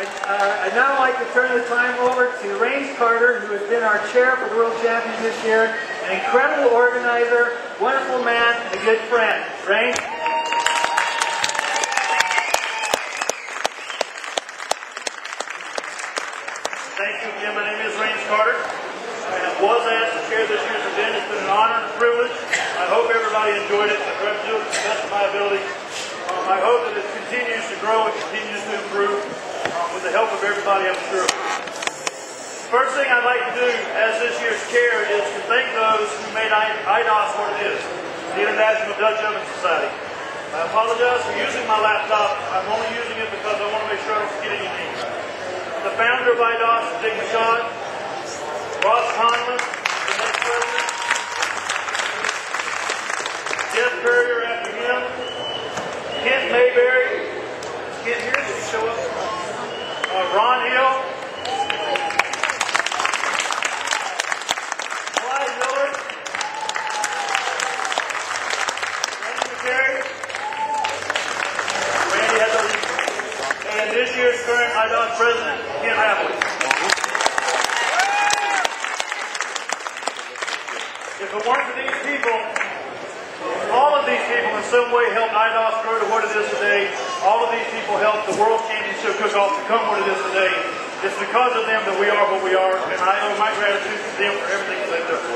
I, uh, I'd now like to turn the time over to Rains Carter, who has been our chair for the World Champions this year, an incredible organizer, wonderful man, and a good friend. Rains? Thank you again. My name is Rains Carter. I was asked to chair this year's event. It's been an honor and a privilege. I hope everybody enjoyed it. I tried to do it to the best of my ability. Um, I hope that it continues to grow and continues to improve help everybody, I'm sure. First thing I'd like to do as this year's chair is to thank those who made IDOS what it is, the International Dutch Oven Society. I apologize for using my laptop. I'm only using it because I want to make sure I don't forget any the founder of IDOS, Dick Michaud, Ross Conlon, the next president, Jeff Courier after him, Kent Mayberry, Kent here? Did he show up? This year's current IDOT president, Ken Happel. If it weren't for these people, all of these people in some way helped IDOS grow to what it is today. All of these people helped the World Championship Cook-Off become what it is today. It's because of them that we are what we are, and I owe my gratitude to them for everything that they've done.